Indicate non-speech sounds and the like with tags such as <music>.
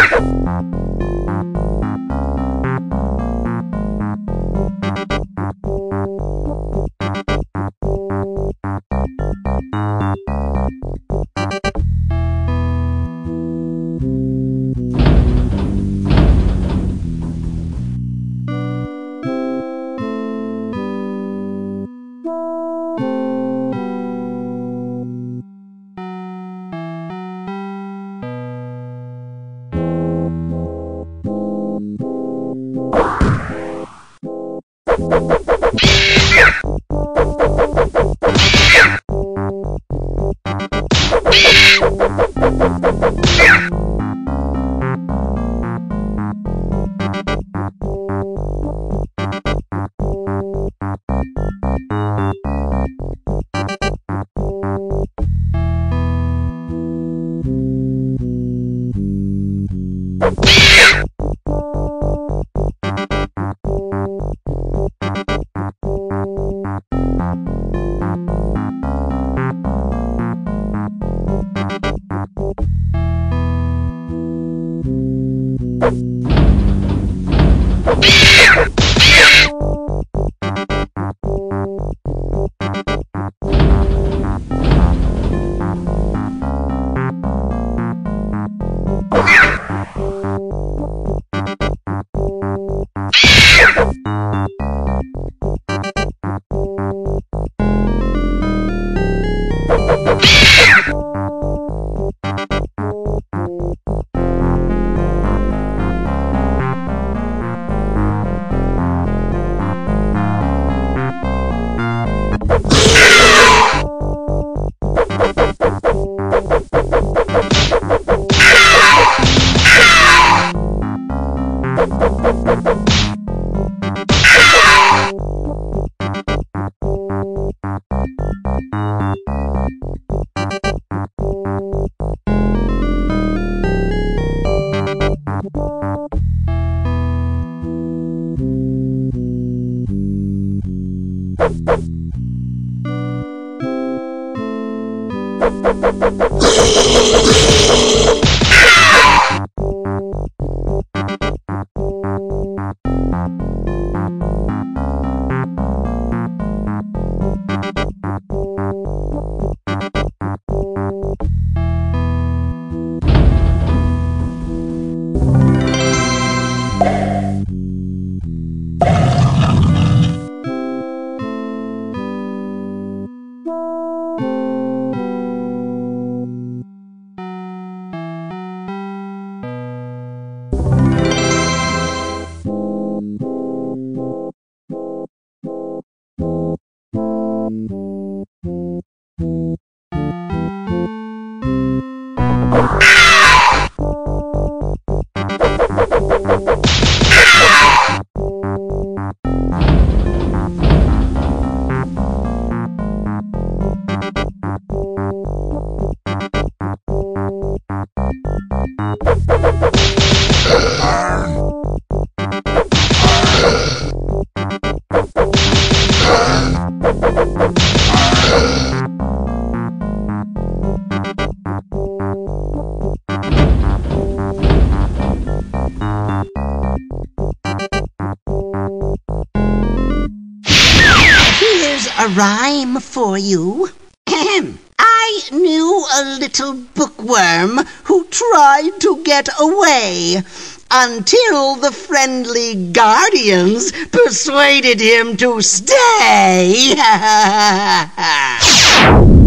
Yeah! you thank for you. I knew a little bookworm who tried to get away until the friendly guardians persuaded him to stay. <laughs>